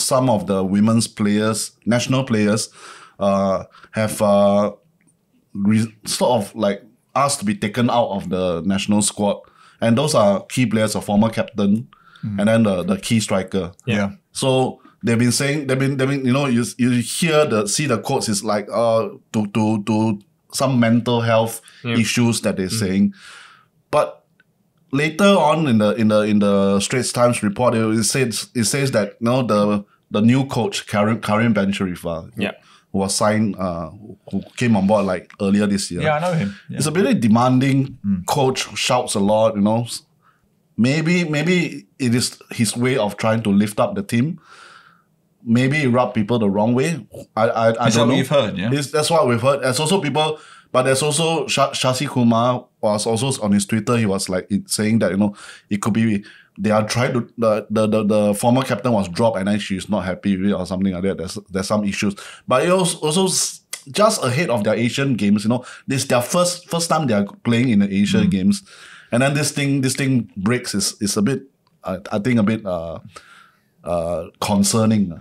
some of the women's players, national players, uh, have uh, re- sort of like asked to be taken out of the national squad, and those are key players, a former captain, and then the the key striker. Yeah. So they've been saying they've been they've been you know you you hear the see the quotes is like uh to to to some mental health issues that they're saying, but later on in the in the in the Straits Times report it, it says it says that you know the the new coach Karim Karim Bencherifa Yeah. who was signed uh who came on board like earlier this year Yeah, I know him. Yeah. He's a very demanding coach, shouts a lot, you know. Maybe maybe it is his way of trying to lift up the team. Maybe rub people the wrong way. I I, I don't what know. you've heard, yeah? It's- that's what we've heard. There's also people, but there's also Sha- Shashi Kumar was also on his Twitter. He was like saying that you know it could be they are trying to the the, the, the former captain was dropped and then she's not happy with it or something like that. There's there's some issues, but it also, also just ahead of their Asian games. You know, this their first first time they are playing in the Asian Mm. games, and then this thing this thing breaks is is a bit I, I think a bit uh uh concerning.